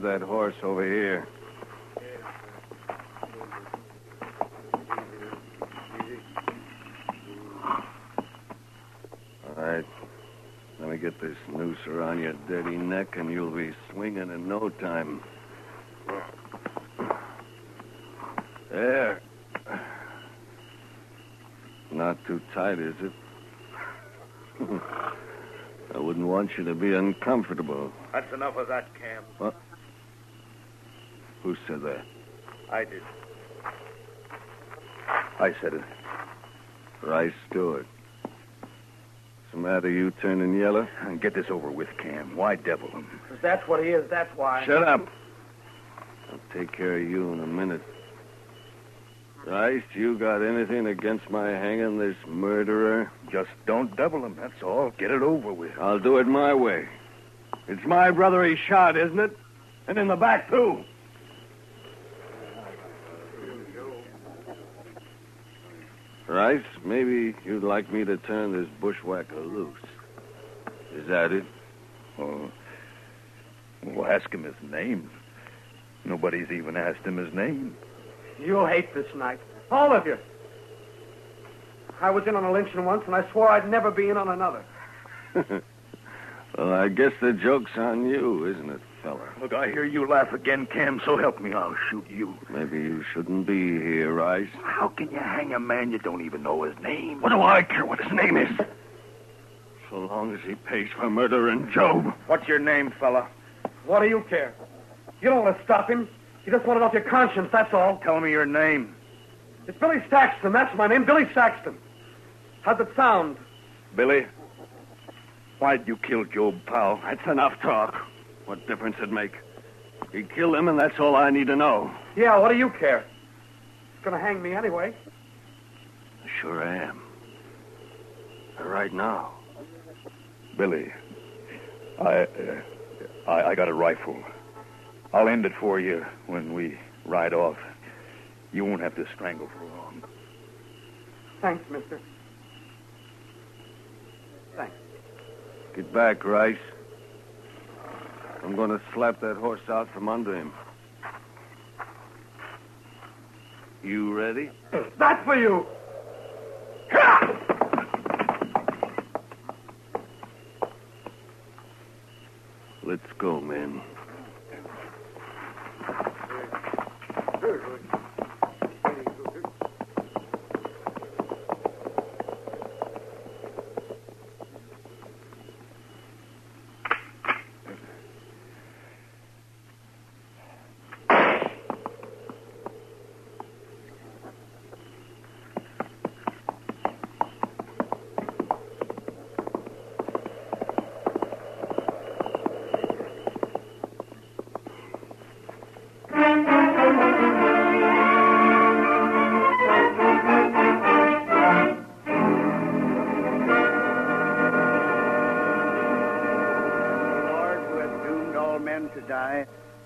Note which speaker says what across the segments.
Speaker 1: Lead that horse over here. All right. Let me get this noose around your dirty neck, and you'll be swinging in no time. There. Not too tight, is it? I wouldn't want you to be uncomfortable.
Speaker 2: That's enough of that, Cam.
Speaker 1: What? Who said that?
Speaker 2: I did.
Speaker 1: I said it. Rice Stewart. What's the matter, you turning yellow?
Speaker 2: Get this over with, Cam. Why devil him?
Speaker 3: If that's what he is, that's why.
Speaker 1: Shut up. I'll take care of you in a minute. Rice, you got anything against my hanging this murderer?
Speaker 2: Just don't double him, that's all. Get it over with.
Speaker 1: I'll do it my way.
Speaker 2: It's my brother he shot, isn't it? And in the back, too.
Speaker 1: Rice, maybe you'd like me to turn this bushwhacker loose. Is that it?
Speaker 2: Oh. Well, ask him his name. Nobody's even asked him his name.
Speaker 3: You hate this night. All of you. I was in on a lynching once, and I swore I'd never be in on another.
Speaker 1: well, I guess the joke's on you, isn't it, fella?
Speaker 2: Look, I hear you laugh again, Cam, so help me, I'll shoot you.
Speaker 1: Maybe you shouldn't be here, Rice.
Speaker 2: How can you hang a man you don't even know his name? What do I care what his name is?
Speaker 1: So long as he pays for murdering Job.
Speaker 2: What's your name, fella?
Speaker 3: What do you care? You don't want to stop him. You just want it off your conscience, that's all.
Speaker 2: Tell me your name.
Speaker 3: It's Billy Saxton. That's my name, Billy Saxton. How's it sound?
Speaker 2: Billy, why'd you kill Job Powell?
Speaker 1: That's enough talk. What difference it make? He killed him, and that's all I need to know.
Speaker 3: Yeah, what do you care? He's going to hang me anyway.
Speaker 1: Sure I am. Right now.
Speaker 2: Billy, I, uh, I, I got a rifle. I'll end it for you when we ride off. You won't have to strangle for long.
Speaker 3: Thanks, mister. Thanks.
Speaker 1: Get back, Rice. I'm going to slap that horse out from under him. You ready?
Speaker 3: That's for you.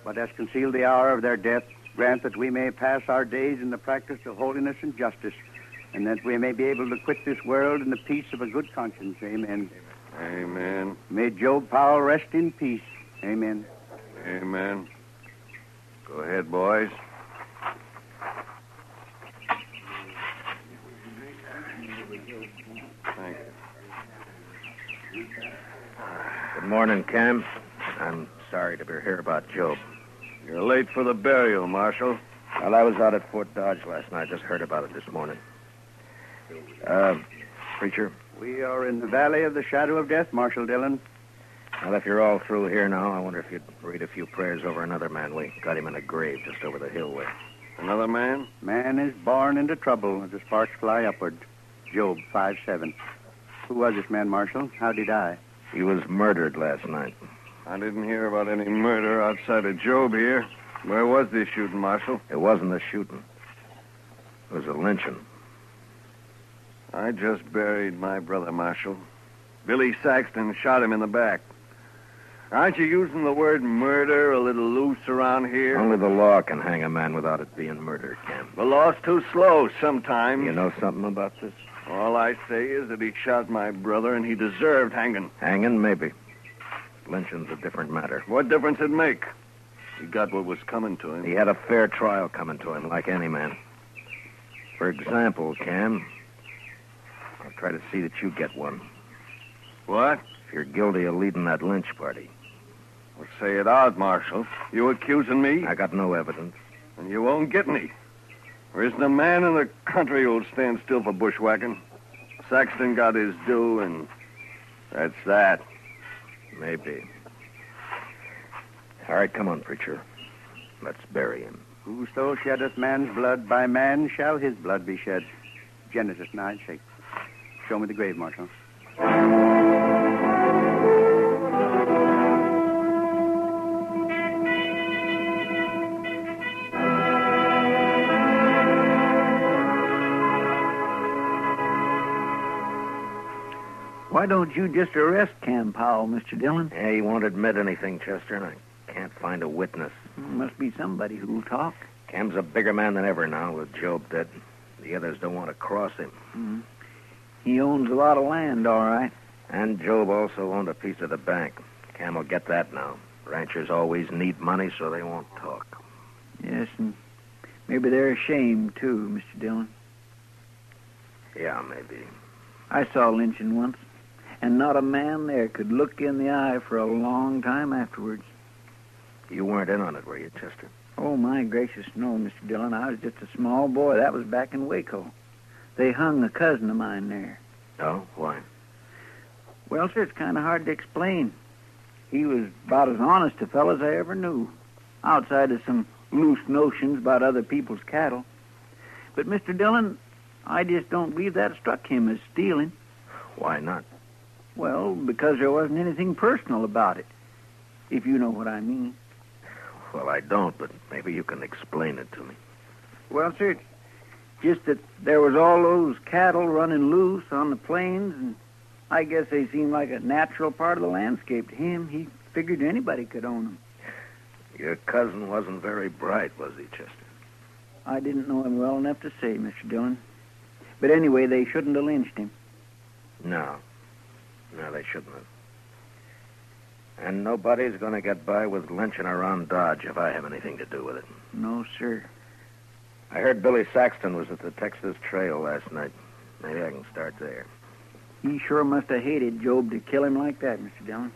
Speaker 4: But has concealed the hour of their death, grant that we may pass our days in the practice of holiness and justice, and that we may be able to quit this world in the peace of a good conscience. Amen.
Speaker 1: Amen.
Speaker 4: May Job Powell rest in peace. Amen.
Speaker 1: Amen. Go ahead, boys. Thank you.
Speaker 5: Good morning, Cam. I'm sorry to hear about Job.
Speaker 1: You're late for the burial, Marshal.
Speaker 5: Well, I was out at Fort Dodge last night. Just heard about it this morning. Uh, preacher,
Speaker 4: We are in the valley of the shadow of death, Marshal Dillon.
Speaker 5: well, if you're all through here now, I wonder if you'd read a few prayers over another man. We got him in a grave just over the hill way.
Speaker 1: Another man?
Speaker 4: Man is born into trouble as the sparks fly upward. Job 5 7. Who was this man, Marshal? How'd he die?
Speaker 5: He was murdered last night.
Speaker 1: I didn't hear about any murder outside of Job here. Where was this shooting, Marshal?
Speaker 5: It wasn't a shooting. It was a lynching.
Speaker 1: I just buried my brother, Marshal. Billy Saxton shot him in the back. Aren't you using the word murder a little loose around here?
Speaker 5: Only the law can hang a man without it being murder, Cam.
Speaker 1: The law's too slow sometimes.
Speaker 5: You know something about this?
Speaker 1: All I say is that he shot my brother and he deserved hanging.
Speaker 5: Hanging, maybe. Lynching's a different matter.
Speaker 1: What difference it make? He got what was coming to him.
Speaker 5: He had a fair trial coming to him, like any man. For example, Cam, I'll try to see that you get one.
Speaker 1: What?
Speaker 5: If you're guilty of leading that lynch party,
Speaker 1: Well, say it out, Marshal. You accusing me?
Speaker 5: I got no evidence.
Speaker 1: And you won't get me. There isn't a man in the country who'll stand still for bushwhacking. Saxton got his due, and that's that.
Speaker 5: Maybe. All right, come on, preacher. Let's bury him.
Speaker 4: Whoso sheddeth man's blood, by man shall his blood be shed. Genesis 9 6. Show me the grave, Marshal.
Speaker 6: Why don't you just arrest Cam Powell, Mr. Dillon?
Speaker 5: Yeah, he won't admit anything, Chester, and I can't find a witness.
Speaker 6: Must be somebody who'll talk.
Speaker 5: Cam's a bigger man than ever now, with Job dead. The others don't want to cross him. Hmm.
Speaker 6: He owns a lot of land, all right.
Speaker 5: And Job also owned a piece of the bank. Cam will get that now. Ranchers always need money, so they won't talk.
Speaker 6: Yes, and maybe they're ashamed, too, Mr. Dillon.
Speaker 5: Yeah, maybe.
Speaker 6: I saw lynching once, and not a man there could look in the eye for a long time afterwards.
Speaker 5: You weren't in on it, were you, Chester?
Speaker 6: Oh, my gracious, no, Mr. Dillon. I was just a small boy. That was back in Waco. They hung a cousin of mine there.
Speaker 5: No? Why?
Speaker 6: Well, sir, it's kind of hard to explain. He was about as honest a fellow as I ever knew, outside of some loose notions about other people's cattle. But, Mr. Dillon, I just don't believe that struck him as stealing.
Speaker 5: Why not?
Speaker 6: Well, because there wasn't anything personal about it, if you know what I mean.
Speaker 5: Well, I don't, but maybe you can explain it to me.
Speaker 6: Well, sir, it's just that there was all those cattle running loose on the plains, and I guess they seemed like a natural part of the landscape to him. He figured anybody could own them.
Speaker 5: Your cousin wasn't very bright, was he, Chester?
Speaker 6: I didn't know him well enough to say, Mr. Dillon. But anyway, they shouldn't have lynched him.
Speaker 5: No. No, they shouldn't have. And nobody's going to get by with lynching around Dodge if I have anything to do with it.
Speaker 6: No, sir.
Speaker 5: I heard Billy Saxton was at the Texas Trail last night. Maybe I can start there.
Speaker 6: He sure must have hated Job to kill him like that, Mr. Dillon.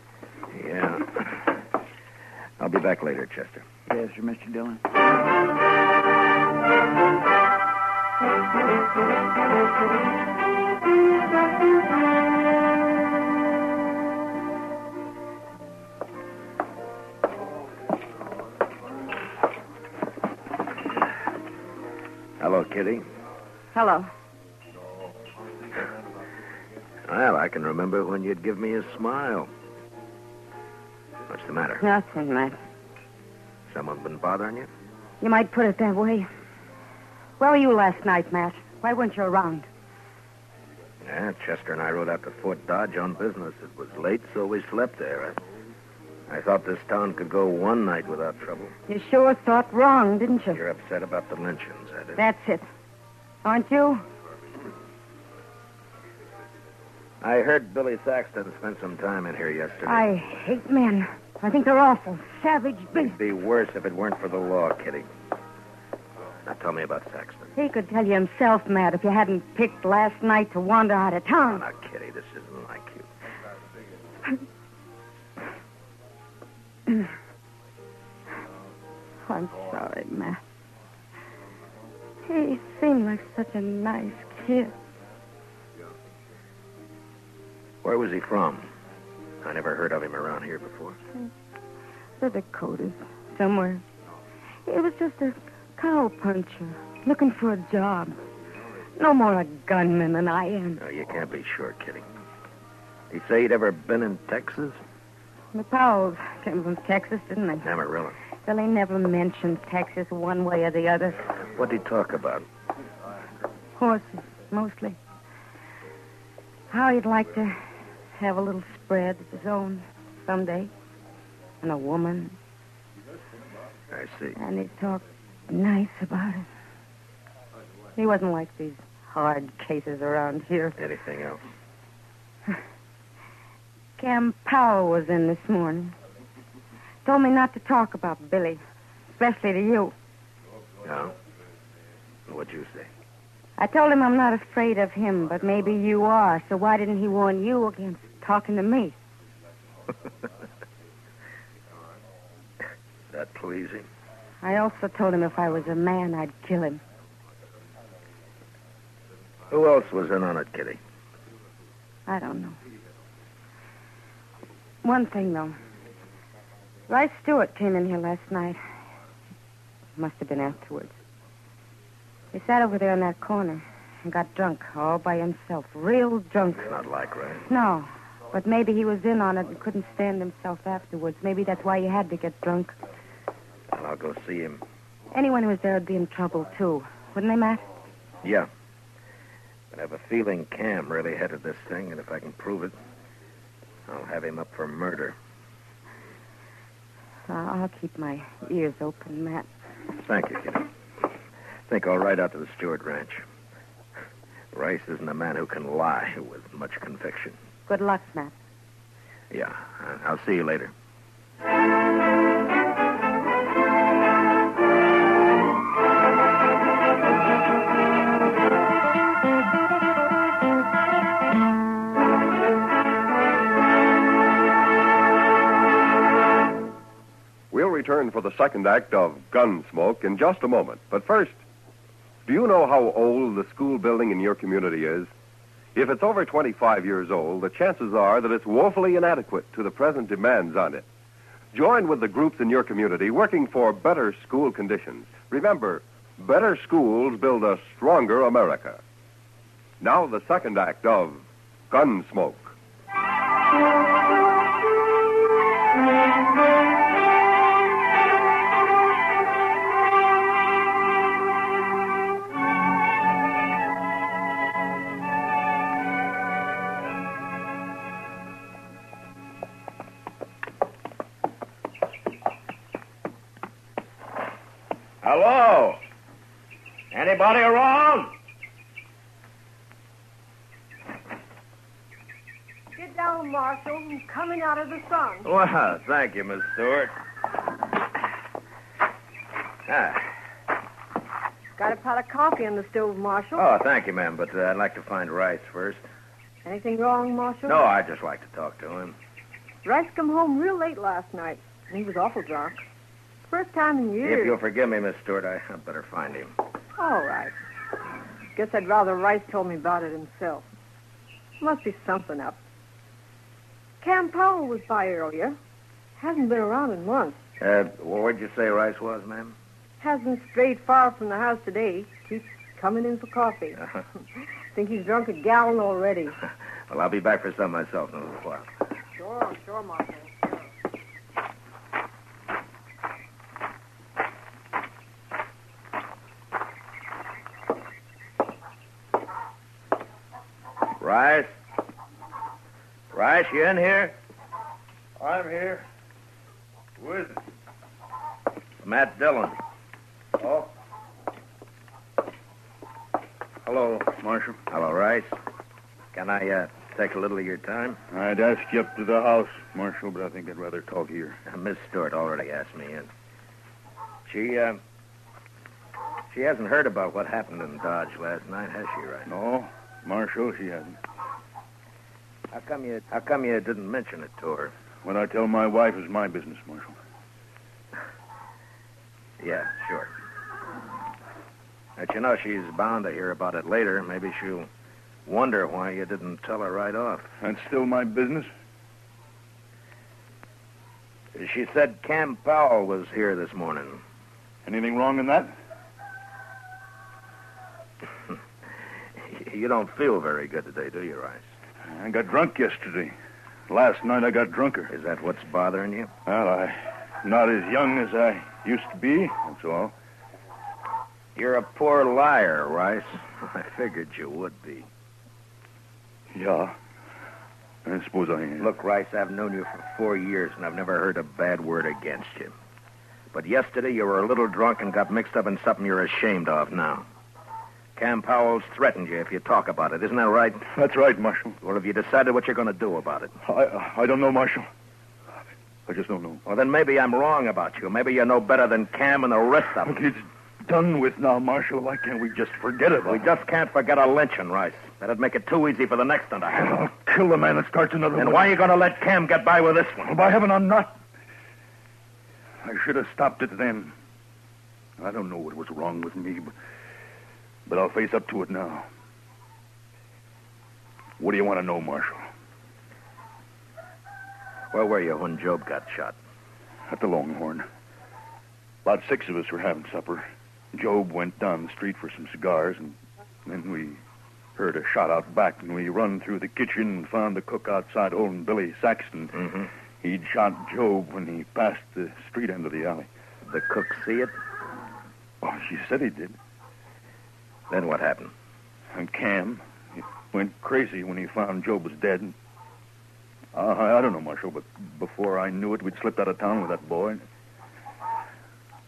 Speaker 5: Yeah. I'll be back later, Chester.
Speaker 6: Yes, sir, Mr. Dillon.
Speaker 5: Kitty.
Speaker 7: Hello.
Speaker 5: Well, I can remember when you'd give me a smile. What's the matter?
Speaker 7: Nothing, Matt.
Speaker 5: Someone been bothering you?
Speaker 7: You might put it that way. Where were you last night, Matt? Why weren't you around?
Speaker 5: Yeah, Chester and I rode out to Fort Dodge on business. It was late, so we slept there. I, I thought this town could go one night without trouble.
Speaker 7: You sure thought wrong, didn't you?
Speaker 5: You're upset about the lynchings, did.
Speaker 7: That's it. Aren't you?
Speaker 5: I heard Billy Saxton spent some time in here yesterday.
Speaker 7: I hate men. I think they're awful. Savage beasts.
Speaker 5: It'd be worse if it weren't for the law, Kitty. Now tell me about Saxton.
Speaker 7: He could tell you himself, Matt, if you hadn't picked last night to wander out of town.
Speaker 5: now, Oh,
Speaker 7: I'm sorry, Matt. He seemed like such a nice kid.
Speaker 5: Where was he from? I never heard of him around here before.
Speaker 7: The Dakotas, somewhere. He was just a cowpuncher looking for a job. No more a gunman than I am.
Speaker 5: No, you can't be sure, Kitty. He say he'd ever been in Texas?
Speaker 7: The Powells came from Texas, didn't they?
Speaker 5: Amarillo.
Speaker 7: Well, they never mentioned Texas one way or the other.
Speaker 5: What'd he talk about?
Speaker 7: Horses, mostly. How he'd like to have a little spread of his own someday. And a woman.
Speaker 5: I see.
Speaker 7: And he talked nice about it. He wasn't like these hard cases around here.
Speaker 5: Anything else?
Speaker 7: Cam Powell was in this morning. Told me not to talk about Billy, especially to you.
Speaker 5: No? What'd you say?
Speaker 7: I told him I'm not afraid of him, but maybe you are, so why didn't he warn you against talking to me?
Speaker 5: that please him?
Speaker 7: I also told him if I was a man, I'd kill him.
Speaker 5: Who else was in on it, Kitty?
Speaker 7: I don't know. One thing, though. Rice Stewart came in here last night. Must have been afterwards. He sat over there in that corner and got drunk all by himself. Real drunk.
Speaker 5: Not like right.
Speaker 7: No. But maybe he was in on it and couldn't stand himself afterwards. Maybe that's why he had to get drunk.
Speaker 5: Well, I'll go see him.
Speaker 7: Anyone who was there would be in trouble, too. Wouldn't they, Matt?
Speaker 5: Yeah. But I have a feeling Cam really headed this thing, and if I can prove it, I'll have him up for murder.
Speaker 7: Uh, I'll keep my ears open, Matt.
Speaker 5: Thank you, Kitty. Think I'll ride out to the Stewart Ranch. Rice isn't a man who can lie with much conviction.
Speaker 7: Good luck, Matt.
Speaker 5: Yeah, I- I'll see you later.
Speaker 8: Return for the second act of Gunsmoke in just a moment. But first, do you know how old the school building in your community is? If it's over 25 years old, the chances are that it's woefully inadequate to the present demands on it. Join with the groups in your community working for better school conditions. Remember, better schools build a stronger America. Now, the second act of Gunsmoke.
Speaker 1: Anybody around?
Speaker 9: Get down, Marshal. I'm coming out of the sun.
Speaker 1: Well, thank you, Miss Stewart. Ah.
Speaker 9: Got a pot of coffee on the stove, Marshal.
Speaker 5: Oh, thank you, ma'am, but uh, I'd like to find Rice first.
Speaker 9: Anything wrong, Marshal?
Speaker 5: No, I'd just like to talk to him.
Speaker 9: Rice come home real late last night, and he was awful drunk. First time in years.
Speaker 5: If you'll forgive me, Miss Stewart, I, I'd better find him.
Speaker 9: All right. Guess I'd rather Rice told me about it himself. Must be something up. Cam Powell was by earlier. Hasn't been around in months.
Speaker 5: Uh, where'd you say Rice was, ma'am?
Speaker 9: Hasn't strayed far from the house today. Keeps coming in for coffee.
Speaker 5: Uh-huh.
Speaker 9: Think he's drunk a gallon already.
Speaker 5: Well, I'll be back for some myself in a little while.
Speaker 9: Sure, sure, Marshal.
Speaker 5: Rice? Rice, you in here?
Speaker 1: I'm here. Who is it?
Speaker 5: Matt Dillon.
Speaker 1: Oh? Hello, Marshal.
Speaker 5: Hello, Rice. Can I uh, take a little of your time?
Speaker 2: I'd ask you up to the house, Marshal, but I think I'd rather talk here.
Speaker 5: Uh, Miss Stewart already asked me in. She, uh, she hasn't heard about what happened in Dodge last night, has she, Rice?
Speaker 2: No, Marshal, she hasn't.
Speaker 5: How come you, how come you didn't mention it to her?
Speaker 2: What I tell my wife is my business, Marshal.
Speaker 5: Yeah, sure. But you know, she's bound to hear about it later. Maybe she'll wonder why you didn't tell her right off.
Speaker 2: That's still my business.
Speaker 5: She said Cam Powell was here this morning.
Speaker 2: Anything wrong in that?
Speaker 5: You don't feel very good today, do you, Rice?
Speaker 2: I got drunk yesterday. Last night I got drunker.
Speaker 5: Is that what's bothering you?
Speaker 2: Well, I'm not as young as I used to be, that's all.
Speaker 5: You're a poor liar, Rice. I figured you would be.
Speaker 2: Yeah. I suppose I am.
Speaker 5: Look, Rice, I've known you for four years, and I've never heard a bad word against you. But yesterday you were a little drunk and got mixed up in something you're ashamed of now. Cam Powell's threatened you if you talk about it. Isn't that right?
Speaker 2: That's right, Marshal.
Speaker 5: Well, have you decided what you're going to do about it?
Speaker 2: I I don't know, Marshal. I just don't know.
Speaker 5: Well, then maybe I'm wrong about you. Maybe you know better than Cam and the rest of
Speaker 2: Look,
Speaker 5: them.
Speaker 2: it's done with now, Marshal. Why can't we just forget it?
Speaker 5: We just can't forget a lynching, Rice. That'd make it too easy for the next one to happen.
Speaker 2: I'll kill the man that starts another
Speaker 5: Then
Speaker 2: one.
Speaker 5: why are you going to let Cam get by with this
Speaker 2: Well,
Speaker 5: one?
Speaker 2: by heaven, I'm not. I should have stopped it then. I don't know what was wrong with me, but, but I'll face up to it now. What do you want to know, Marshal?
Speaker 5: Where were you when Job got shot?
Speaker 2: At the Longhorn. About six of us were having supper. Job went down the street for some cigars, and then we heard a shot out back, and we run through the kitchen and found the cook outside holding Billy Saxton.
Speaker 5: Mm-hmm.
Speaker 2: He'd shot Job when he passed the street end of the alley.
Speaker 5: The cook see it?
Speaker 2: Oh, she said he did.
Speaker 5: Then what happened?
Speaker 2: And Cam he went crazy when he found Job was dead. And, uh, I, I don't know, Marshal, but before I knew it, we'd slipped out of town with that boy.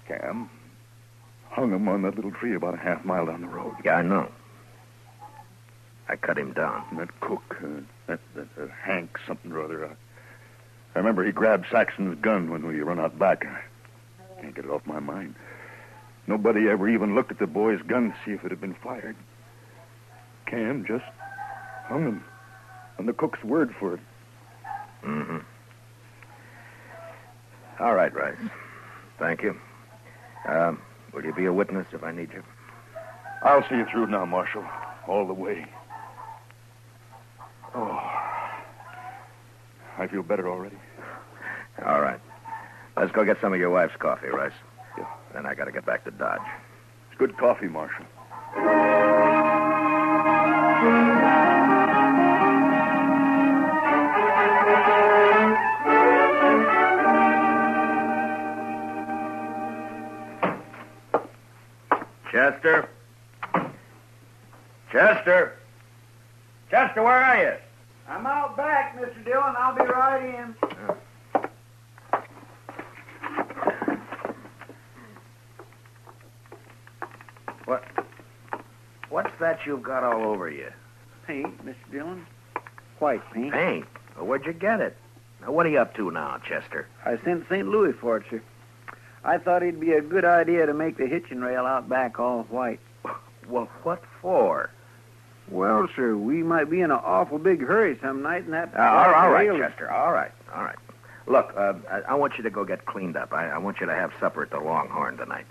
Speaker 2: Cam hung him on that little tree about a half mile down the road.
Speaker 5: Yeah, I know. I cut him down.
Speaker 2: And that cook, uh, that, that uh, Hank something or other, uh, I remember he grabbed Saxton's gun when we run out back. I can't get it off my mind. Nobody ever even looked at the boy's gun to see if it had been fired. Cam just hung him on the cook's word for it.
Speaker 5: Mm-hmm. All right, Rice. Thank you. Um, will you be a witness if I need you?
Speaker 2: I'll see you through now, Marshal. All the way. Oh. I feel better already.
Speaker 5: All right. Let's go get some of your wife's coffee, Rice. Then I got to get back to Dodge.
Speaker 2: It's good coffee, Marshal.
Speaker 5: Chester? Chester? Chester, where are you?
Speaker 6: I'm out back, Mr. Dillon. I'll be right in.
Speaker 5: What? What's that you've got all over you?
Speaker 6: Paint, Mr. Dillon. White paint.
Speaker 5: Paint. Well, where'd you get it? Now, what are you up to now, Chester?
Speaker 6: I sent St. Louis for it, sir. I thought it'd be a good idea to make the hitching rail out back all white.
Speaker 5: Well, what for?
Speaker 6: Well, sir, we might be in an awful big hurry some night, and that.
Speaker 5: Uh, all, all right,
Speaker 6: rail is-
Speaker 5: Chester. All right, all right. Look, uh, I, I want you to go get cleaned up. I, I want you to have supper at the Longhorn tonight.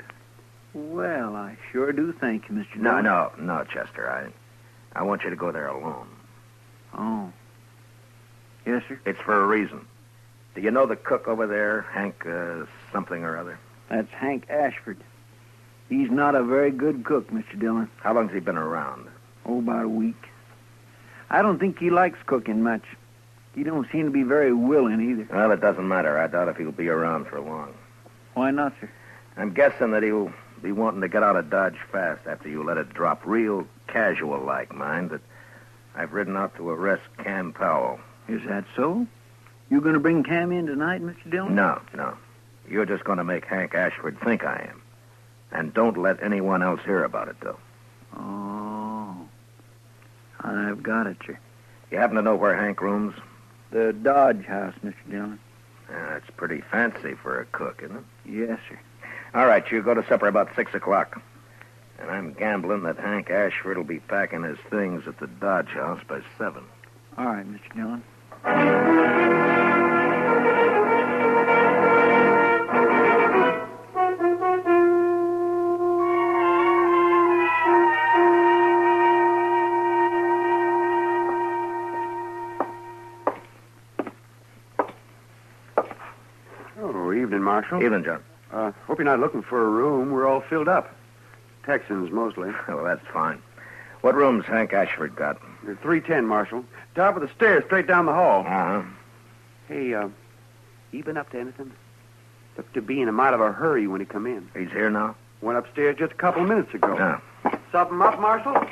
Speaker 6: Well, I sure do thank you, Mr.
Speaker 5: No,
Speaker 6: Dillon.
Speaker 5: no, no, Chester. I, I want you to go there alone.
Speaker 6: Oh. Yes, sir.
Speaker 5: It's for a reason. Do you know the cook over there, Hank uh, something or other?
Speaker 6: That's Hank Ashford. He's not a very good cook, Mr. Dillon.
Speaker 5: How long's he been around?
Speaker 6: Oh, about a week. I don't think he likes cooking much. He don't seem to be very willing either.
Speaker 5: Well, it doesn't matter. I doubt if he'll be around for long.
Speaker 6: Why not, sir?
Speaker 5: I'm guessing that he'll be wanting to get out of Dodge fast after you let it drop real casual like, mind, that I've ridden out to arrest Cam Powell.
Speaker 6: Is that so? You going to bring Cam in tonight, Mr. Dillon?
Speaker 5: No, no. You're just going to make Hank Ashford think I am. And don't let anyone else hear about it, though.
Speaker 6: Oh. I've got it, sir.
Speaker 5: You happen to know where Hank rooms?
Speaker 6: The Dodge House, Mr. Dillon.
Speaker 5: Uh, it's pretty fancy for a cook, isn't it?
Speaker 6: Yes, sir.
Speaker 5: All right, you go to supper about 6 o'clock. And I'm gambling that Hank Ashford will be packing his things at the Dodge House by 7.
Speaker 6: All right, Mr. Dillon.
Speaker 10: Oh, evening, Marshal.
Speaker 5: Evening, John.
Speaker 10: Uh, hope you're not looking for a room. We're all filled up. Texans, mostly.
Speaker 5: Well, that's fine. What room's Hank Ashford got?
Speaker 10: 310, Marshal. Top of the stairs, straight down the hall.
Speaker 5: Uh-huh.
Speaker 10: Hey, uh, you been up to anything? Looked to be in a mite of a hurry when he come in.
Speaker 5: He's here now?
Speaker 10: Went upstairs just a couple minutes ago.
Speaker 5: Yeah.
Speaker 10: Something up, Marshal?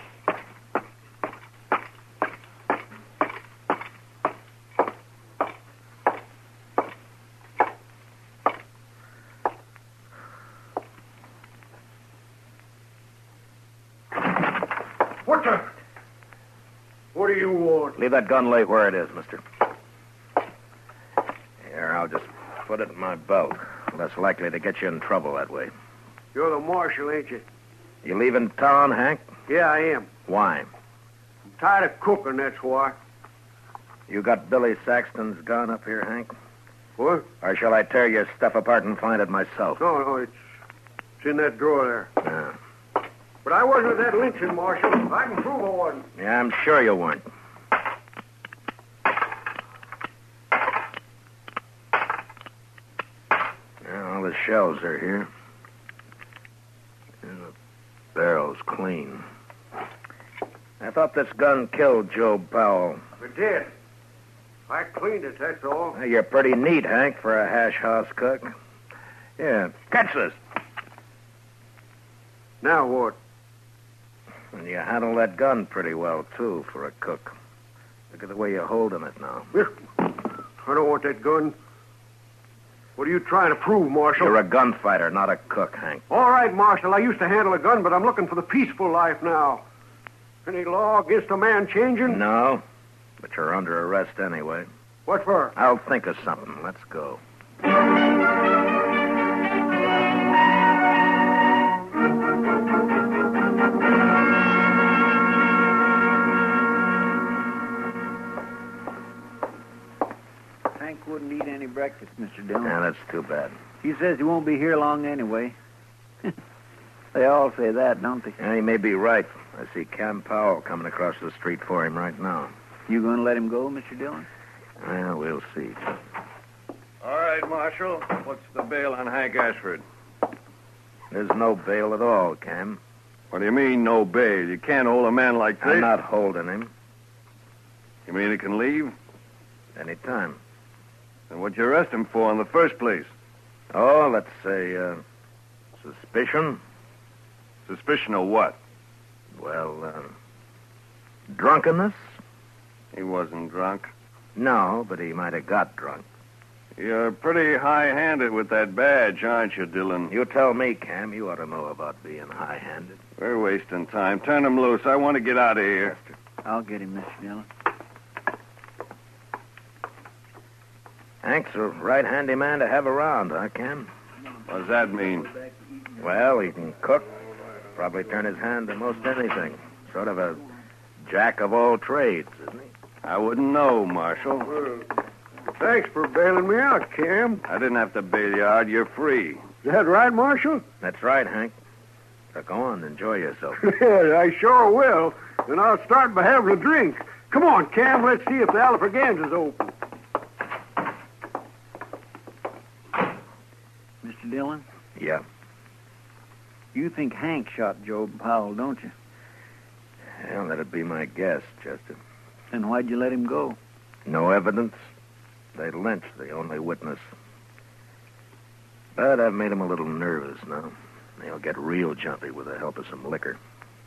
Speaker 11: What the? What do you want?
Speaker 5: Leave that gun lay where it is, mister. Here, I'll just put it in my belt. Less likely to get you in trouble that way.
Speaker 11: You're the marshal, ain't you?
Speaker 5: You leaving town, Hank?
Speaker 11: Yeah, I am.
Speaker 5: Why?
Speaker 11: I'm tired of cooking, that's why.
Speaker 5: You got Billy Saxton's gun up here, Hank?
Speaker 11: What?
Speaker 5: Or shall I tear your stuff apart and find it myself?
Speaker 11: No, no, it's, it's in that drawer there.
Speaker 5: Yeah.
Speaker 11: But I wasn't at that lynching, Marshal. I can prove I wasn't.
Speaker 5: Yeah, I'm sure you weren't. Yeah, all the shells are here. And the barrel's clean. I thought this gun killed Job Powell.
Speaker 11: It did. I cleaned it, that's all.
Speaker 5: You're pretty neat, Hank, for a hash house cook. Yeah, catch this.
Speaker 11: Now what?
Speaker 5: And you handle that gun pretty well, too, for a cook. Look at the way you're holding it now.
Speaker 11: I don't want that gun. What are you trying to prove, Marshal?
Speaker 5: You're a gunfighter, not a cook, Hank.
Speaker 11: All right, Marshal. I used to handle a gun, but I'm looking for the peaceful life now. Any law against a man changing?
Speaker 5: No, but you're under arrest anyway.
Speaker 11: What for?
Speaker 5: I'll think of something. Let's go.
Speaker 6: Wouldn't eat any breakfast, Mr. Dillon.
Speaker 5: Yeah, that's too bad.
Speaker 6: He says he won't be here long anyway. they all say that, don't they?
Speaker 5: Yeah, he may be right. I see Cam Powell coming across the street for him right now.
Speaker 6: You going to let him go, Mr. Dillon?
Speaker 5: Well, we'll see.
Speaker 1: All right, Marshal. What's the bail on Hank Ashford?
Speaker 5: There's no bail at all, Cam.
Speaker 1: What do you mean, no bail? You can't hold a man like this.
Speaker 5: I'm not holding him.
Speaker 1: You mean he can leave?
Speaker 5: Anytime.
Speaker 1: Then what'd you arrest him for in the first place?
Speaker 5: Oh, let's say, uh, suspicion.
Speaker 1: Suspicion of what?
Speaker 5: Well, uh, drunkenness?
Speaker 1: He wasn't drunk.
Speaker 5: No, but he might have got drunk.
Speaker 1: You're pretty high-handed with that badge, aren't you, Dillon?
Speaker 5: You tell me, Cam. You ought to know about being high-handed.
Speaker 1: We're wasting time. Turn him loose. I want to get out of here.
Speaker 6: I'll get him, Mr. Dillon.
Speaker 5: Hank's a right handy man to have around, huh, Cam?
Speaker 1: What does that mean?
Speaker 5: Well, he can cook, probably turn his hand to most anything. Sort of a jack of all trades, isn't he?
Speaker 1: I wouldn't know, Marshal.
Speaker 11: Well, thanks for bailing me out, Cam.
Speaker 1: I didn't have to bail you out. You're free.
Speaker 11: Is that right, Marshal?
Speaker 5: That's right, Hank. So go on, enjoy yourself.
Speaker 11: yeah, I sure will. And I'll start by having a drink. Come on, Cam. Let's see if the Alfraganza's open.
Speaker 6: Mr. Dillon,
Speaker 5: yeah.
Speaker 6: you think Hank shot Job Powell, don't you?
Speaker 5: Well, that'd be my guess, Chester.
Speaker 6: Then why'd you let him go?
Speaker 5: No evidence. They lynched the only witness. But I've made him a little nervous now. He'll get real jumpy with the help of some liquor.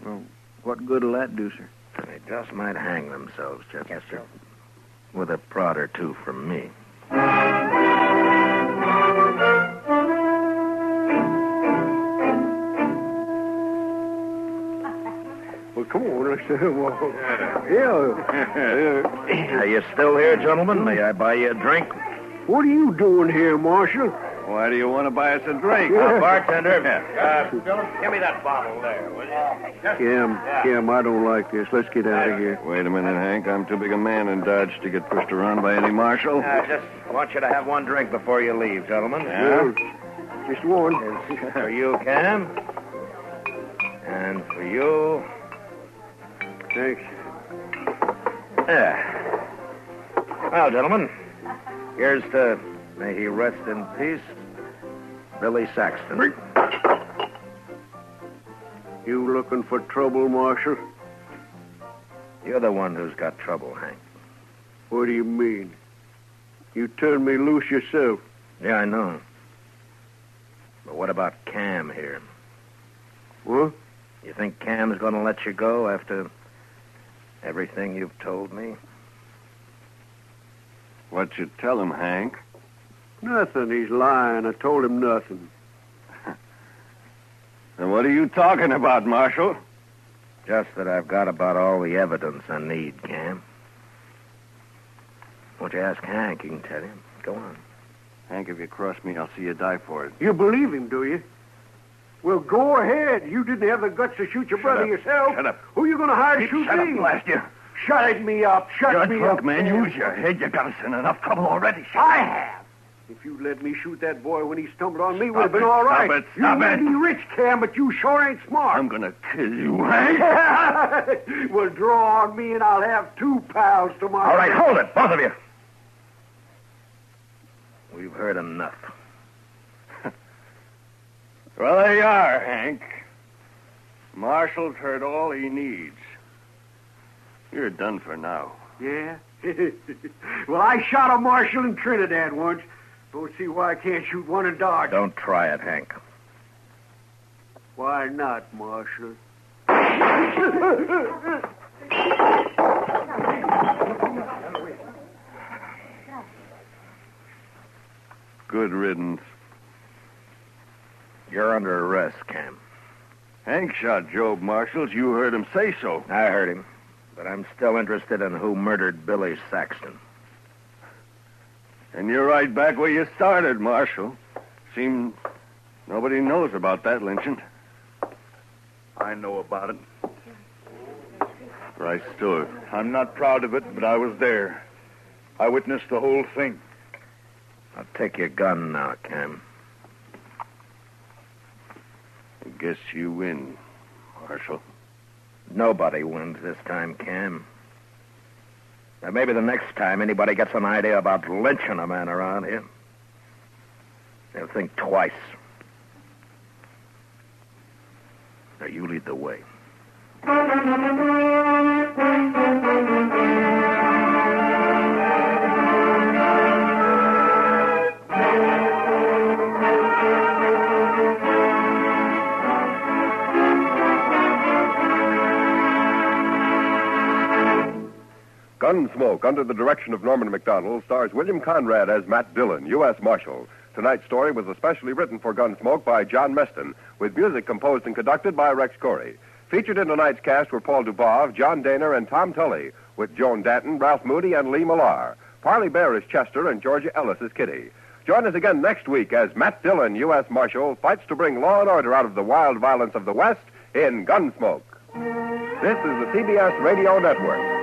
Speaker 6: Well, what good'll that do, sir?
Speaker 5: They just might hang themselves, Chester. With a prod or two from me.
Speaker 11: Well, come on. Let's uh, well, yeah.
Speaker 5: Are you still here, gentlemen? May I buy you a drink?
Speaker 11: What are you doing here, Marshal?
Speaker 1: Why do you want to buy us a drink?
Speaker 11: Yeah.
Speaker 5: Uh, bartender.
Speaker 12: Uh, Philip, give me that bottle there, will you?
Speaker 11: Cam, Cam, I don't like this. Let's get out of here.
Speaker 1: Wait a minute, Hank. I'm too big a man in Dodge to get pushed around by any marshal.
Speaker 5: I just want you to have one drink before you leave, gentlemen.
Speaker 11: Well, just one.
Speaker 5: It's for you, Cam. And for you.
Speaker 11: Thanks.
Speaker 5: Yeah. Well, gentlemen, here's to May he rest in peace. Billy Saxton.
Speaker 11: You looking for trouble, Marshal?
Speaker 5: You're the one who's got trouble, Hank.
Speaker 11: What do you mean? You turned me loose yourself.
Speaker 5: Yeah, I know. But what about Cam here?
Speaker 11: What?
Speaker 5: You think Cam's going to let you go after everything you've told me?
Speaker 1: What'd you tell him, Hank?
Speaker 11: Nothing. He's lying. I told him nothing.
Speaker 1: And what are you talking about, Marshal?
Speaker 5: Just that I've got about all the evidence I need, Cam. Won't you ask Hank? He can tell you. Go on.
Speaker 1: Hank, if you cross me, I'll see you die for it.
Speaker 11: You believe him, do you? Well, go ahead. You didn't have the guts to shoot your brother
Speaker 1: up.
Speaker 11: yourself.
Speaker 1: Shut up.
Speaker 11: Who are you going to hire to shoot
Speaker 1: Shut
Speaker 11: me?
Speaker 1: up, blast you.
Speaker 11: Shut me up. Shut
Speaker 2: You're
Speaker 11: me
Speaker 2: drunk,
Speaker 11: up.
Speaker 2: man. Use your head. You got us in enough trouble already.
Speaker 11: I have. If you'd let me shoot that boy when he stumbled on me, we'd have been all right.
Speaker 1: Stop it.
Speaker 11: stop you
Speaker 1: Stop
Speaker 11: may
Speaker 1: it.
Speaker 11: be rich, Cam, but you sure ain't smart.
Speaker 1: I'm gonna kill you, Hank. Eh?
Speaker 11: well, draw on me, and I'll have two pals tomorrow.
Speaker 5: All right, hold it, both of you. We've heard enough.
Speaker 1: Well, there you are, Hank. Marshall's heard all he needs. You're done for now.
Speaker 11: Yeah? well, I shot a marshal in Trinidad once. Don't see why I can't shoot one in Dodge.
Speaker 5: Don't try it, Hank.
Speaker 11: Why not, Marshal?
Speaker 1: Good riddance.
Speaker 5: You're under arrest, Cam.
Speaker 1: Hank shot Job Marshalls. You heard him say so.
Speaker 5: I heard him, but I'm still interested in who murdered Billy Saxton.
Speaker 1: And you're right back where you started, Marshal. Seems nobody knows about that lynching.
Speaker 2: I know about it.
Speaker 1: Rice, Stewart.
Speaker 2: I'm not proud of it, but I was there. I witnessed the whole thing.
Speaker 5: I'll take your gun now, Cam.
Speaker 1: I guess you win, Marshal.
Speaker 5: Nobody wins this time, Cam. Now, maybe the next time anybody gets an idea about lynching a man around here, they'll think twice. Now, you lead the way.
Speaker 8: Gunsmoke, under the direction of Norman Macdonnell, stars William Conrad as Matt Dillon, U.S. Marshal. Tonight's story was especially written for Gunsmoke by John Meston, with music composed and conducted by Rex Koury. Featured in tonight's cast were Paul Dubov, John Dehner, and Tom Tully, with Joan Danton, Ralph Moody, and Lee Millar. Parley Baer is Chester, and Georgia Ellis is Kitty. Join us again next week as Matt Dillon, U.S. Marshal, fights to bring law and order out of the wild violence of the West in Gunsmoke. This is the CBS Radio Network.